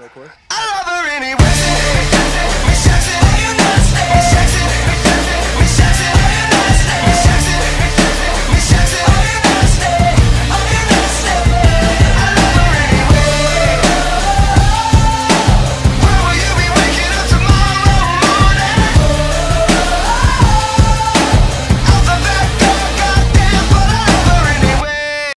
next um.